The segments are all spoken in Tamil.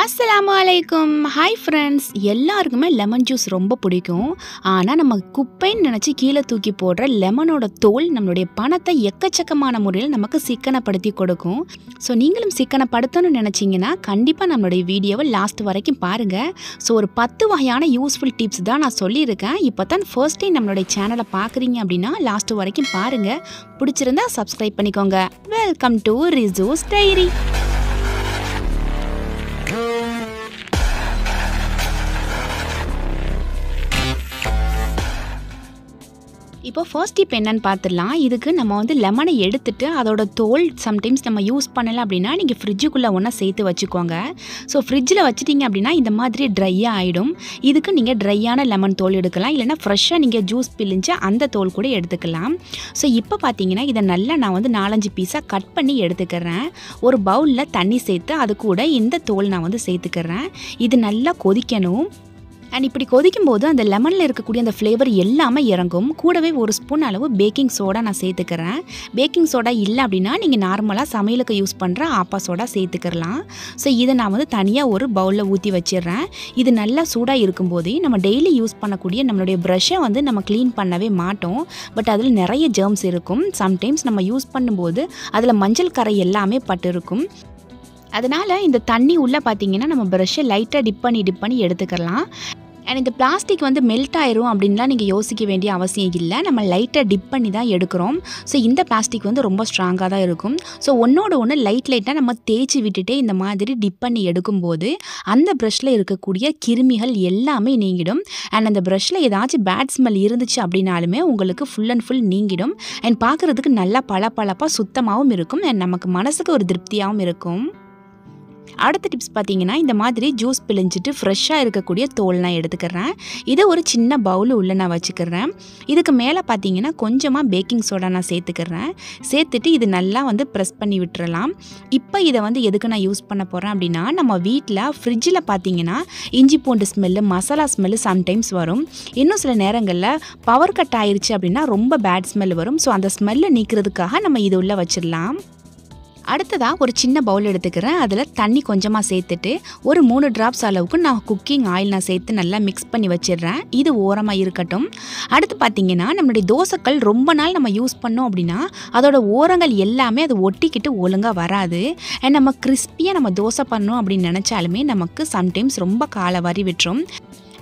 அஸ்லாம் வலைக்கும் ஹாய் ஃப்ரெண்ட்ஸ் எல்லாருக்குமே லெமன் ஜூஸ் ரொம்ப பிடிக்கும். ஆனால் நம்ம குப்பைன்னு நினச்சி கீழே தூக்கி போடுற லெமனோட தோல் நம்மளுடைய பணத்தை எக்கச்சக்கமான முறையில் நமக்கு சிக்கனப்படுத்தி கொடுக்கும். ஸோ நீங்களும் சிக்கனப்படுத்தணும்னு நினச்சிங்கன்னா கண்டிப்பாக நம்மளுடைய வீடியோவை லாஸ்ட் வரைக்கும் பாருங்கள் ஸோ ஒரு பத்து வகையான யூஸ்ஃபுல் டிப்ஸ் தான் நான் சொல்லியிருக்கேன். இப்போ தான் ஃபர்ஸ்ட் டைம் நம்மளுடைய சேனலை பார்க்குறீங்க அப்படின்னா லாஸ்ட் வரைக்கும் பாருங்கள் பிடிச்சிருந்தா சப்ஸ்கிரைப் பண்ணிக்கோங்க. வெல்கம் டு ரிசூஸ் டைரி இப்போ ஃபர்ஸ்ட் டிப் என்னன்னு பார்த்துடலாம். இதுக்கு நம்ம வந்து லெமனை எடுத்துட்டு அதோட தோல் சம்டைம்ஸ் நம்ம யூஸ் பண்ணலை அப்படின்னா நீங்கள் ஃப்ரிட்ஜுக்குள்ளே ஒன்றா சேர்த்து வச்சுக்கோங்க. ஸோ ஃப்ரிட்ஜில் வச்சிட்டிங்க அப்படின்னா இந்த மாதிரி ட்ரையாக ஆகிடும் இதுக்கு நீங்கள் ட்ரையான லெமன் தோல் எடுக்கலாம். இல்லைனா ஃப்ரெஷ்ஷாக நீங்கள் ஜூஸ் பிழிஞ்சு அந்த தோல் கூட எடுத்துக்கலாம். ஸோ இப்போ பார்த்தீங்கன்னா இதை நல்லா நான் வந்து நாலஞ்சு பீஸாக கட் பண்ணி எடுத்துக்கிறேன். ஒரு பவுலில் தண்ணி சேர்த்து அது கூட இந்த தோல் நான் வந்து சேர்த்துக்கிறேன். இது நல்லா கொதிக்கணும். அண்ட் இப்படி கொதிக்கும் போது அந்த லெமனில் இருக்கக்கூடிய அந்த ஃப்ளேவர் எல்லாமே இறங்கும். கூடவே ஒரு ஸ்பூன் அளவு பேக்கிங் சோடா நான் சேர்த்துக்கிறேன். பேக்கிங் சோடா இல்லை அப்படின்னா நீங்கள் நார்மலாக சமையலுக்கு யூஸ் பண்ணுற ஆப்பா சோடா சேர்த்துக்கிறலாம். ஸோ இதை நான் வந்து தனியாக ஒரு பவுலில் ஊற்றி வச்சிடுறேன். இது நல்லா சூடாக இருக்கும்போதே நம்ம டெய்லி யூஸ் பண்ணக்கூடிய நம்மளுடைய ப்ரஷ்ஷை வந்து நம்ம க்ளீன் பண்ணவே மாட்டோம். பட் அதில் நிறைய ஜெர்ம்ஸ் இருக்கும். சம்டைம்ஸ் நம்ம யூஸ் பண்ணும்போது அதில் மஞ்சள் கரை எல்லாமே பட்டு இருக்கும். அதனால் இந்த தண்ணி உள்ளே பார்த்தீங்கன்னா நம்ம ப்ரஷ்ஷை லைட்டாக டிப் பண்ணி டிப் பண்ணி எடுத்துக்கலாம். அண்ட் இந்த பிளாஸ்டிக் வந்து மெல்ட் ஆயிரும் அப்படின்லாம் நீங்கள் யோசிக்க வேண்டிய அவசியம் இல்லை. நம்ம லைட்டாக டிப் பண்ணி தான் எடுக்கிறோம். ஸோ இந்த பிளாஸ்டிக் வந்து ரொம்ப ஸ்ட்ராங்காக தான் இருக்கும். ஸோ ஒன்றோட ஒன்று லைட் லைட்டாக நம்ம தேய்ச்சி விட்டுட்டே இந்த மாதிரி டிப் பண்ணி எடுக்கும்போது அந்த ப்ரஷ்ஷில் இருக்கக்கூடிய கிருமிகள் எல்லாமே நீங்கிடும். அண்ட் அந்த ப்ரஷ்ஷில் ஏதாச்சும் பேட் ஸ்மெல் இருந்துச்சு அப்படின்னாலுமே உங்களுக்கு ஃபுல் அண்ட் ஃபுல் நீங்கிடும். அண்ட் பார்க்குறதுக்கு நல்லா பளபளப்பாக சுத்தமாகவும் இருக்கும். அண்ட் நமக்கு மனசுக்கு ஒரு திருப்தியாகவும் இருக்கும். அடுத்த டிப்ஸ் பார்த்தீங்கன்னா இந்த மாதிரி ஜூஸ் பிழிஞ்சிட்டு ஃப்ரெஷ்ஷாக இருக்கக்கூடிய தோல் நான் எடுத்துக்கிறேன். இதை ஒரு சின்ன பவுல் உள்ளே நான் வச்சுக்கிறேன். இதுக்கு மேலே பார்த்தீங்கன்னா கொஞ்சமாக பேக்கிங் சோடா நான் சேர்த்துக்கிறேன். சேர்த்துட்டு இது நல்லா வந்து ப்ரெஸ் பண்ணி விட்டுறலாம். இப்போ இதை வந்து எதுக்கு நான் யூஸ் பண்ண போகிறேன் அப்படின்னா நம்ம வீட்டில் ஃப்ரிட்ஜில் பார்த்தீங்கன்னா இஞ்சி பூண்டு ஸ்மெல்லு மசாலா ஸ்மெல்லு சம்டைம்ஸ் வரும். இன்னும் சில நேரங்களில் பவர் கட் ஆயிடுச்சு அப்படின்னா ரொம்ப பேட் ஸ்மெல் வரும். ஸோ அந்த ஸ்மெல்லை நீக்கிறதுக்காக நம்ம இது உள்ளே வச்சிடலாம். அடுத்ததாக ஒரு சின்ன பவுல் எடுத்துக்கிறேன். அதில் தண்ணி கொஞ்சமாக சேர்த்துட்டு ஒரு மூணு ட்ராப்ஸ் அளவுக்கு நான் குக்கிங் ஆயில் நான் சேர்த்து நல்லா மிக்ஸ் பண்ணி வச்சிடுறேன். இது ஓரமாக இருக்கட்டும். அடுத்து பார்த்தீங்கன்னா நம்மளுடைய தோசைக்கல் ரொம்ப நாள் நம்ம யூஸ் பண்ணோம் அப்படின்னா அதோட ஓரங்கள் எல்லாமே அது ஒட்டிக்கிட்டு ஒழுங்காக வராது. அண்ட் நம்ம கிறிஸ்பியாக நம்ம தோசை பண்ணோம் அப்படின்னு நினச்சாலுமே நமக்கு சம்டைம்ஸ் ரொம்ப காலை வரி விட்டுரும்.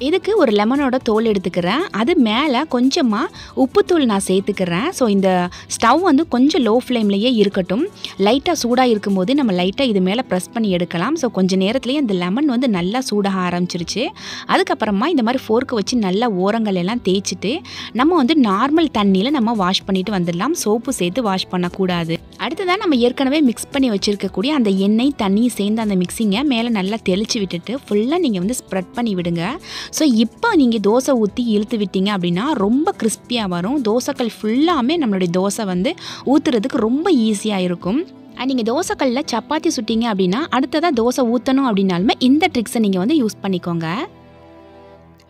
இதுக்கு ஒரு லெமனோட தோல் எடுத்துக்கிறேன். அது மேலே கொஞ்சமாக உப்புத்தூள் நான் சேர்த்துக்கிறேன். ஸோ இந்த ஸ்டவ் வந்து கொஞ்சம் லோ ஃப்ளேம்லேயே இருக்கட்டும். லைட்டாக சூடாக இருக்கும்போது நம்ம லைட்டாக இது மேலே ப்ரெஸ் பண்ணி எடுக்கலாம். ஸோ கொஞ்சம் நேரத்துலேயே அந்த லெமன் வந்து நல்லா சூடாக ஆரம்பிச்சிருச்சு. அதுக்கப்புறமா இந்த மாதிரி ஃபோர்க்கு வச்சு நல்லா ஓரங்கள் எல்லாம் தேய்ச்சிட்டு நம்ம வந்து நார்மல் தண்ணியில் நம்ம வாஷ் பண்ணிட்டு வந்துடலாம். சோப்பு சேர்த்து வாஷ் பண்ணக்கூடாது. அடுத்ததாக நம்ம ஏற்கனவே மிக்ஸ் பண்ணி வச்சுருக்கக்கூடிய அந்த எண்ணெய் தண்ணி சேர்ந்து அந்த மிக்ஸிங்கை மேலே நல்லா தெளித்து விட்டுட்டு ஃபுல்லாக நீங்கள் வந்து ஸ்ப்ரெட் பண்ணி விடுங்க. ஸோ இப்போ நீங்கள் தோசை ஊற்றி இழுத்து விட்டீங்க அப்படின்னா ரொம்ப கிறிஸ்பியாக வரும். தோசைக்கல் ஃபுல்லாமே நம்மளுடைய தோசை வந்து ஊற்றுறதுக்கு ரொம்ப ஈஸியாக இருக்கும். அண்ட் நீங்கள் தோசைக்கல்லில் சப்பாத்தி சுட்டிங்க அப்படின்னா அடுத்ததாக தோசை ஊற்றணும் அப்படின்னாலுமே இந்த ட்ரிக்ஸை நீங்கள் வந்து யூஸ் பண்ணிக்கோங்க.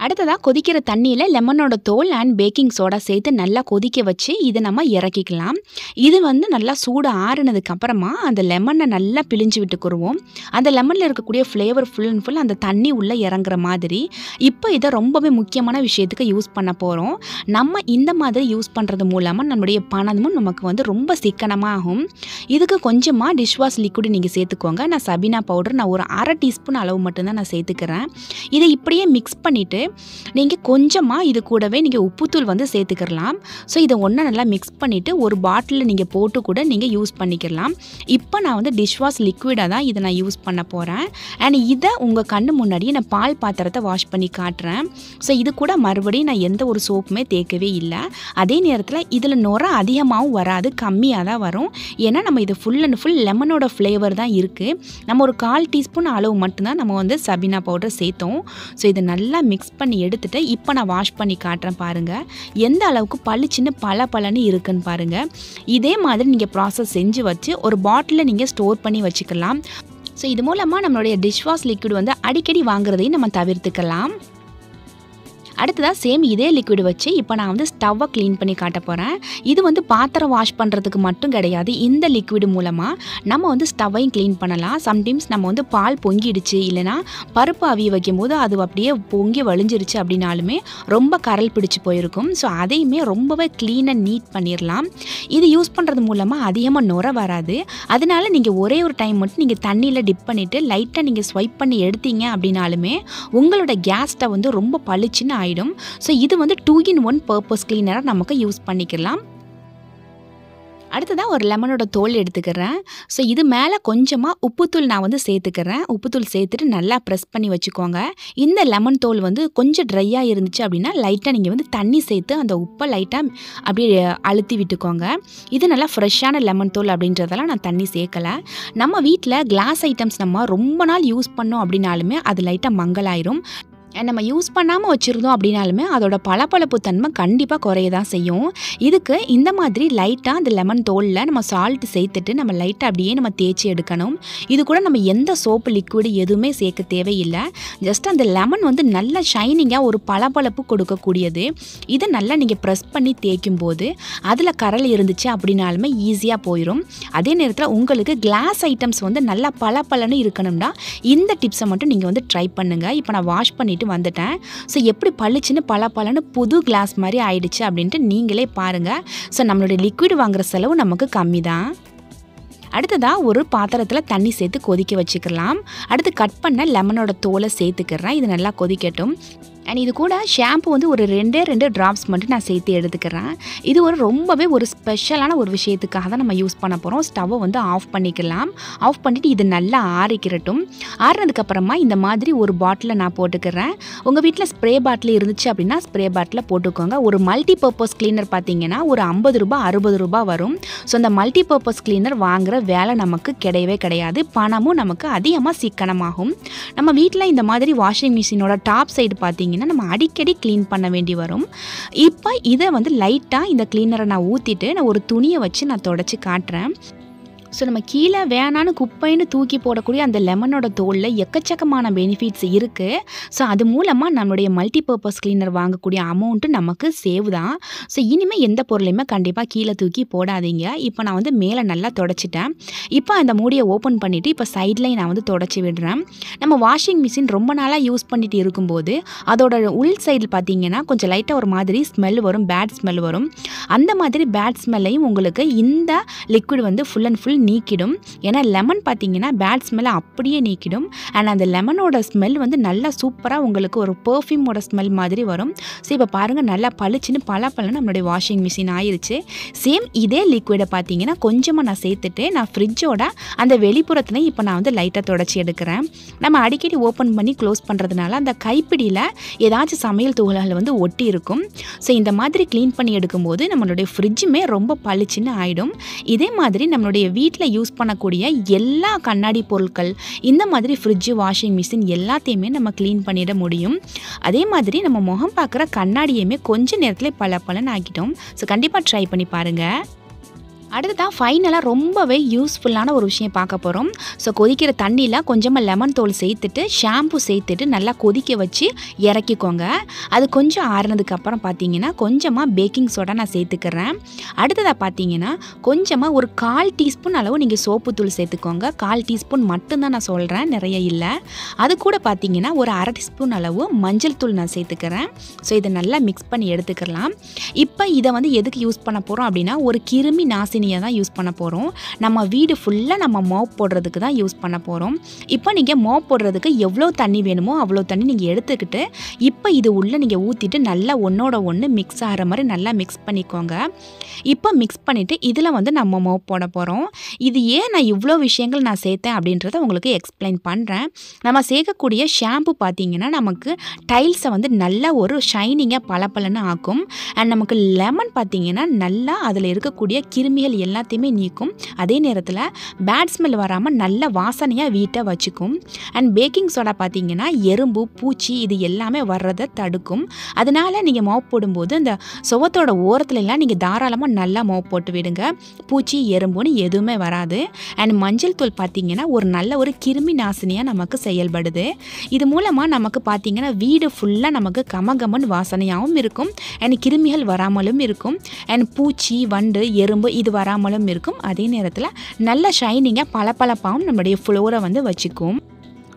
அடுத்ததாக கொதிக்கிற தண்ணியில் லெமனோட தோல் அண்ட் பேக்கிங் சோடா சேர்த்து நல்லா கொதிக்க வச்சு இதை நம்ம இறக்கிக்கலாம். இது வந்து நல்லா சூடு ஆறுனதுக்கு அப்புறமா அந்த லெமனை நல்லா பிழிஞ்சு விட்டுக்குருவோம். அந்த லெமனில் இருக்கக்கூடிய ஃப்ளேவர் ஃபுல் அண்ட் ஃபுல் அந்த தண்ணி உள்ளே இறங்குற மாதிரி. இப்போ இதை ரொம்பவே முக்கியமான விஷயத்துக்கு யூஸ் பண்ண போகிறோம் நம்ம இந்த மாதிரி யூஸ் பண்ணுறது மூலமாக நம்மளுடைய பணமும் நமக்கு வந்து ரொம்ப சிக்கனமாகும். இதுக்கு கொஞ்சமாக டிஷ்வாஷ் லிக்விட் நீங்கள் சேர்த்துக்கோங்க. நான் சபினா பவுடர் நான் ஒரு அரை டீஸ்பூன் அளவு மட்டும்தான் நான் சேர்த்துக்கிறேன். இதை இப்படியே மிக்ஸ் பண்ணிவிட்டு நீங்கள் கொஞ்சமாக இது கூடவே நீங்கள் உப்புத்தூள் வந்து சேர்த்துக்கிறலாம் ஸோ இதை ஒன்றா நல்லா மிக்ஸ் பண்ணிவிட்டு ஒரு பாட்டிலில் நீங்கள் போட்டு கூட நீங்கள் யூஸ் பண்ணிக்கலாம் இப்போ நான் வந்து டிஷ்வாஷ் லிக்விடாக தான் இதை நான் யூஸ் பண்ண போகிறேன் அண்ட் இதை உங்கள் கண்ணு முன்னாடியே நான் பால் பாத்திரத்தை வாஷ் பண்ணி காட்டுறேன். ஸோ இது கூட மறுபடியும் நான் எந்த ஒரு சோப்புமே தேய்க்கவே இல்லை. அதே நேரத்தில் இதில் நுர அதிகமாகவும் வராது கம்மியாக தான் வரும். ஏன்னா நம்ம இது ஃபுல் அண்ட் ஃபுல் லெமனோட ஃப்ளேவர் தான் இருக்குது நம்ம ஒரு கால் டீஸ்பூன் அளவு மட்டும்தான் நம்ம வந்து சபினா பவுடர் சேர்த்தோம். ஸோ இதை நல்லா மிக்ஸ் பண்ணி எடுத்துட்டு இப்போ நான் வாஷ் பண்ணி காட்டுறேன் பாருங்கள் எந்த அளவுக்கு பளிச்சின்னு பல பலன்னு இருக்குன்னு பாருங்கள் இதே மாதிரி நீங்கள் ப்ராசஸ் செஞ்சு வச்சு ஒரு பாட்டிலில் நீங்கள் ஸ்டோர் பண்ணி வச்சுக்கலாம். ஸோ இது மூலமாக நம்மளுடைய டிஷ்வாஷ் லிக்விட் வந்து அடிக்கடி வாங்குறதையும் நம்ம தவிர்த்துக்கலாம். அடுத்ததாக சேம் இதே லிக்விட் வச்சு இப்போ நான் வந்து ஸ்டவ்வை க்ளீன் பண்ணி காட்ட போகிறேன் இது வந்து பாத்திரம் வாஷ் பண்ணுறதுக்கு மட்டும் கிடையாது. இந்த லிக்விட் மூலமாக நம்ம வந்து ஸ்டவ்வையும் க்ளீன் பண்ணலாம். சம்டைம்ஸ் நம்ம வந்து பால் பொங்கிடுச்சு இல்லைனா பருப்பு அவிய வைக்கும் போது அது அப்படியே பொங்கி வழிஞ்சிருச்சு அப்படின்னாலுமே ரொம்ப கரல் பிடிச்சி போயிருக்கும். ஸோ அதையுமே ரொம்பவே க்ளீனாக நீட் பண்ணிடலாம் இது யூஸ் பண்ணுறது மூலமாக அதிகமாக நுர வராது. அதனால நீங்கள் ஒரே ஒரு டைம் மட்டும் நீங்கள் தண்ணியில் டிப் பண்ணிவிட்டு லைட்டாக நீங்கள் ஸ்வைப் பண்ணி எடுத்தீங்க அப்படின்னாலுமே உங்களோட கேஸ்ட்டை வந்து ரொம்ப பளிச்சுன்னு ஆகிடும் ஸோ இது வந்து டூ இன் ஒன் பர்பஸ் கிளீனராக நமக்கு யூஸ் பண்ணிக்கலாம். அடுத்ததாக ஒரு லெமனோட தோல் எடுத்துக்கிறேன். ஸோ இது மேலே கொஞ்சமாக உப்புத்தூள் நான் வந்து சேர்த்துக்கிறேன். உப்புத்தூள் சேர்த்துட்டு நல்லா ப்ரெஸ் பண்ணி வச்சுக்கோங்க. இந்த லெமன் தோல் வந்து கொஞ்சம் ட்ரையாக இருந்துச்சு அப்படின்னா லைட்டாக நீங்கள் வந்து தண்ணி சேர்த்து அந்த உப்பை லைட்டாக அப்படியே அழுத்தி விட்டுக்கோங்க. இது நல்லா ஃப்ரெஷ்ஷான லெமன் தோல் அப்படின்றதெல்லாம் நான் தண்ணி சேர்க்கலை. நம்ம வீட்டில் கிளாஸ் ஐட்டம்ஸ் நம்ம ரொம்ப நாள் யூஸ் பண்ணோம் அப்படின்னாலுமே அது லைட்டாக மங்கலாயிரும். நம்ம யூஸ் பண்ணாமல் வச்சுருந்தோம் அப்படின்னாலுமே அதோட பளபளப்பு தன்மை கண்டிப்பாக குறைய தான் செய்யும். இதுக்கு இந்த மாதிரி லைட்டாக அந்த லெமன் தோலில் நம்ம சால்ட் சேர்த்துட்டு நம்ம லைட்டாக அப்படியே நம்ம தேய்ச்சி எடுக்கணும். இது கூட நம்ம எந்த சோப்பு லிக்விடு எதுவுமே சேர்க்க தேவையில்லை. ஜஸ்ட் அந்த லெமன் வந்து நல்ல ஷைனிங்காக ஒரு பளபளப்பு கொடுக்கக்கூடியது. இதை நல்லா நீங்கள் ப்ரெஸ் பண்ணி தேய்க்கும் போது அதில் கரல் இருந்துச்சு அப்படின்னாலுமே ஈஸியாக போயிடும் அதே நேரத்தில் உங்களுக்கு கிளாஸ் ஐட்டம்ஸ் வந்து நல்லா பளபளன்னு இருக்கணும்னா இந்த டிப்ஸை மட்டும் நீங்கள் வந்து ட்ரை பண்ணுங்கள் இப்போ நான் வாஷ் பண்ணிவிட்டு வந்துட்டேன். ஸோ எப்படி பளிச்சுன்னு பல பலன்னு புது கிளாஸ் மாதிரி ஆயிடுச்சு அப்படின்ட்டு நீங்களே பாருங்கள் ஸோ நம்மளுடைய லிக்விட் வாங்குற செலவு நமக்கு கம்மி தான் அடுத்ததாக ஒரு பாத்திரத்தில் தண்ணி சேர்த்து கொதிக்க வச்சுக்கலாம். அடுத்து கட் பண்ண லெமனோட தோலை சேர்த்துக்கிறேன். இது நல்லா கொதிக்கட்டும். அண்ட் இது கூட ஷாம்பு வந்து ஒரு ரெண்டே ரெண்டு ட்ராப்ஸ் மட்டும் நான் சேர்த்து எடுத்துக்கிறேன். இது ஒரு ரொம்பவே ஒரு ஸ்பெஷலான ஒரு விஷயத்துக்காக தான் நம்ம யூஸ் பண்ண போகிறோம் ஸ்டவ்வை வந்து ஆஃப் பண்ணிக்கலாம். ஆஃப் பண்ணிவிட்டு இது நல்லா ஆறிக்கிறட்டும் ஆறினதுக்கப்புறமா இந்த மாதிரி ஒரு பாட்டிலை நான் போட்டுக்கிறேன். உங்கள் வீட்டில் ஸ்ப்ரே பாட்டில் இருந்துச்சு அப்படின்னா ஸ்ப்ரே பாட்டிலில் போட்டுக்கோங்க. ஒரு மல்டி பர்பஸ் கிளீனர் பார்த்தீங்கன்னா ஒரு ஐம்பது ரூபாய் அறுபது ரூபாய் வரும். ஸோ அந்த மல்டி பர்பஸ் கிளீனர் வாங்குகிற வேலை நமக்கு கிடையவே கிடையாது. பணமும் நமக்கு அதிகமாக சிக்கனமாகும். நம்ம வீட்டில் இந்த மாதிரி வாஷிங் மிஷினோட டாப் சைடு பார்த்தீங்கன்னா நம்ம அடிக்கடி க்ளீன் பண்ண வேண்டி வரும். இப்போ இதை வந்து லைட்டாக இந்த க்ளீனரை நான் ஊற்றிட்டு நான் ஒரு துணியை வச்சு நான் தொடச்சி காட்டுறேன். ஸோ நம்ம கீழே வேணான்னு குப்பைன்னு தூக்கி போடக்கூடிய அந்த லெமனோட தோலில் எக்கச்சக்கமான பெனிஃபிட்ஸ் இருக்குது ஸோ அது மூலமாக நம்மளுடைய மல்டி பர்பஸ் கிளீனர் வாங்கக்கூடிய அமௌண்ட்டு நமக்கு சேவ் தான். ஸோ இனிமேல் எந்த பொருளையுமே கண்டிப்பாக கீழே தூக்கி போடாதீங்க. இப்போ நான் வந்து மேலே நல்லா தொடச்சிட்டேன். இப்போ அந்த மூடியை ஓப்பன் பண்ணிவிட்டு இப்போ சைட்லேயும் நான் வந்து தொடச்சி விடுறேன். நம்ம வாஷிங் மிஷின் ரொம்ப நாளாக யூஸ் பண்ணிட்டு இருக்கும்போது அதோட உள் சைடில் பார்த்தீங்கன்னா கொஞ்சம் லைட்டாக ஒரு மாதிரி ஸ்மெல் வரும் பேட் ஸ்மெல் வரும். அந்த மாதிரி பேட் ஸ்மெல்லையும் உங்களுக்கு இந்த லிக்விட் வந்து ஃபுல் அண்ட் ஃபுல் நீக்கிடும். ஏன்னா லெமன் பார்த்தீங்கன்னா பேட் ஸ்மெல்லை அப்படியே நீக்கிடும். அண்ட் அந்த லெமனோட ஸ்மெல் வந்து நல்லா சூப்பராக உங்களுக்கு ஒரு பர்ஃப்யூமோட ஸ்மெல் மாதிரி வரும். ஸோ இப்போ பாருங்கள் நல்லா பளிச்சுன்னு பல நம்மளுடைய வாஷிங் மிஷின் ஆயிடுச்சு சேம் இதே லிக்விடை பார்த்தீங்கன்னா கொஞ்சமாக நான் சேர்த்துட்டு நான் ஃப்ரிட்ஜோட அந்த வெளிப்புறத்துலையும் இப்போ நான் வந்து லைட்டாக தொடச்சி எடுக்கிறேன். நம்ம அடிக்கடி ஓப்பன் பண்ணி க்ளோஸ் பண்ணுறதுனால அந்த கைப்பிடியில் ஏதாச்சும் சமையல் தூள்கள் வந்து ஒட்டி இருக்கும். ஸோ இந்த மாதிரி க்ளீன் பண்ணி எடுக்கும்போது நம்மளுடைய ஃப்ரிட்ஜுமே ரொம்ப பளிச்சுன்னு ஆகிடும் இதே மாதிரி நம்மளுடைய வீட்டில் யூஸ் பண்ணக்கூடிய எல்லா கண்ணாடி பொருட்கள் இந்த மாதிரி ஃப்ரிட்ஜு வாஷிங் மிஷின் எல்லாத்தையுமே நம்ம க்ளீன் பண்ணிட முடியும். அதே மாதிரி நம்ம முகம் பார்க்குற கண்ணாடியுமே கொஞ்ச நேரத்தில் பல பலன் ஆக்கிட்டோம் ஸோ கண்டிப்பாக ட்ரை பண்ணி பாருங்கள் அடுத்ததான் ஃபைனலாக ரொம்பவே யூஸ்ஃபுல்லான ஒரு விஷயம் பார்க்க போகிறோம் ஸோ கொதிக்கிற தண்ணியில் கொஞ்சமாக லெமன் தோல் சேர்த்துட்டு ஷாம்பு சேர்த்துட்டு நல்லா கொதிக்க வச்சு இறக்கிக்கோங்க. அது கொஞ்சம் ஆறுனதுக்கப்புறம் பார்த்தீங்கன்னா கொஞ்சமாக பேக்கிங் சோடா நான் சேர்த்துக்கிறேன். அடுத்ததாக பார்த்தீங்கன்னா கொஞ்சமாக ஒரு கால் டீஸ்பூன் அளவு நீங்கள் சோப்பு தூள் சேர்த்துக்கோங்க. கால் டீஸ்பூன் மட்டும்தான் நான் சொல்கிறேன் நிறைய இல்லை. அது கூட பார்த்தீங்கன்னா ஒரு அரை டீஸ்பூன் அளவு மஞ்சள் தூள் நான் சேர்த்துக்கிறேன். ஸோ இதை நல்லா மிக்ஸ் பண்ணி எடுத்துக்கலாம் இப்போ இதை வந்து எதுக்கு யூஸ் பண்ண போகிறோம் அப்படின்னா ஒரு கிருமி நாசினி தண்ணியை தான் யூஸ் பண்ண போகிறோம் நம்ம வீடு ஃபுல்லாக நம்ம மோப் போடுறதுக்கு தான் யூஸ் பண்ண போகிறோம் இப்போ நீங்கள் மோப் போடுறதுக்கு எவ்வளோ தண்ணி வேணுமோ அவ்வளோ தண்ணி நீங்கள் எடுத்துக்கிட்டு இப்போ இது உள்ளே நீங்கள் ஊற்றிட்டு நல்லா ஒன்றோட ஒன்று மிக்ஸ் ஆகிற மாதிரி நல்லா மிக்ஸ் பண்ணிக்கோங்க. இப்போ மிக்ஸ் பண்ணிவிட்டு இதில் வந்து நம்ம மோப் போட போகிறோம் இது ஏன் நான் இவ்வளோ விஷயங்கள் நான் சேர்த்தேன் அப்படின்றத உங்களுக்கு எக்ஸ்பிளைன் பண்ணுறேன் நம்ம சேர்க்கக்கூடிய ஷாம்பு பார்த்தீங்கன்னா நமக்கு டைல்ஸை வந்து நல்லா ஒரு ஷைனிங்காக பளபளன்னு ஆக்கும். அண்ட் நமக்கு லெமன் பார்த்தீங்கன்னா நல்லா அதில் இருக்கக்கூடிய கிருமிகள் ஸ்மெல் எல்லாத்தையுமே நீக்கும். அதே நேரத்தில் பேட் ஸ்மெல் வராமல் நல்ல வாசனையாக வீட்டை வச்சுக்கும். அண்ட் பேக்கிங் சோடா பார்த்தீங்கன்னா எறும்பு பூச்சி இது எல்லாமே வர்றதை தடுக்கும். அதனால் நீங்கள் மோப் போடும்போது அந்த சுவத்தோட ஓரத்துலலாம் நீங்கள் தாராளமாக நல்லா மோப் போட்டு விடுங்க. பூச்சி எறும்புன்னு எதுவுமே வராது. அண்ட் மஞ்சள் தூள் பார்த்தீங்கன்னா ஒரு நல்ல ஒரு கிருமி நாசினியாக நமக்கு செயல்படுது. இது மூலமாக நமக்கு பார்த்தீங்கன்னா வீடு ஃபுல்லாக நமக்கு கமகமன் வாசனையாகவும் இருக்கும். அண்ட் கிருமிகள் வராமலும் இருக்கும். அண்ட் பூச்சி வண்டு எறும்பு இது வராமலும் இருக்கும். அதே நேரத்தில் நல்ல ஷைனிங்காக பளபளப்பாகவும் நம்மளுடைய ஃப்ளோரை வந்து வச்சுக்கும்.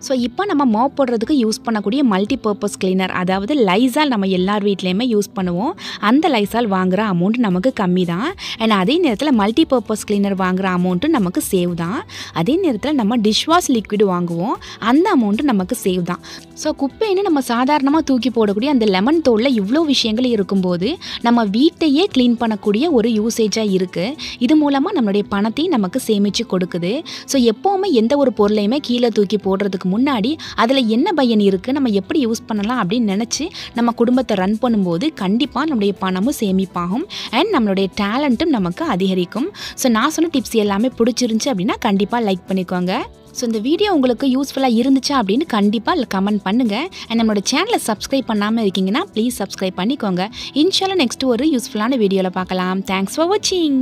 ஸோ இப்போ நம்ம மாப் போடுறதுக்கு யூஸ் பண்ணக்கூடிய மல்டி பர்பஸ் கிளீனர் அதாவது லைசால் நம்ம எல்லார் வீட்லேயுமே யூஸ் பண்ணுவோம். அந்த லைசால் வாங்குகிற அமௌண்ட் நமக்கு கம்மி தான் அண்ட் அதே நேரத்தில் மல்டி பர்பஸ் கிளீனர் வாங்குகிற அமௌண்ட்டும் நமக்கு சேவ் தான் அதே நேரத்தில் நம்ம டிஷ்வாஷ் லிக்விட் வாங்குவோம். அந்த அமௌண்ட்டும் நமக்கு சேவ் தான் ஸோ குப்பைன்னு நம்ம சாதாரணமாக தூக்கி போடக்கூடிய அந்த லெமன் தோலில் இவ்வளோ விஷயங்கள் இருக்கும்போது நம்ம வீட்டையே க்ளீன் பண்ணக்கூடிய ஒரு யூசேஜாக இருக்குது இது மூலமாக நம்மளுடைய பணத்தையும் நமக்கு சேமித்து கொடுக்குது. ஸோ எப்போவுமே எந்த ஒரு பொருளையுமே கீழே தூக்கி போடுறதுக்கு முன்னாடி அதில் என்ன பயன் இருக்குது நம்ம எப்படி யூஸ் பண்ணலாம் அப்படின்னு நினச்சி நம்ம குடும்பத்தை ரன் பண்ணும்போது கண்டிப்பாக நம்மளுடைய பணமும் சேமிப்பாகும். அண்ட் நம்மளுடைய டேலண்ட்டும் நமக்கு அதிகரிக்கும். ஸோ நான் சொன்ன டிப்ஸ் எல்லாமே பிடிச்சிருந்துச்சி அப்படின்னா கண்டிப்பாக லைக் பண்ணிக்கோங்க. ஸோ இந்த வீடியோ உங்களுக்கு யூஸ்ஃபுல்லாக இருந்துச்சா அப்படின்னு கண்டிப்பாக கமெண்ட் பண்ணுங்கள் அண்ட் நம்மளோட சேனலை சப்ஸ்கிரைப் பண்ணாமல் இருக்கீங்கன்னா ப்ளீஸ் சப்ஸ்கிரைப் பண்ணிக்கோங்க. இன்ஷால்லாம் நெக்ஸ்ட் ஒரு யூஸ்ஃபுல்லான வீடியோவில் பார்க்கலாம். தேங்க்ஸ் ஃபார் வாட்சிங்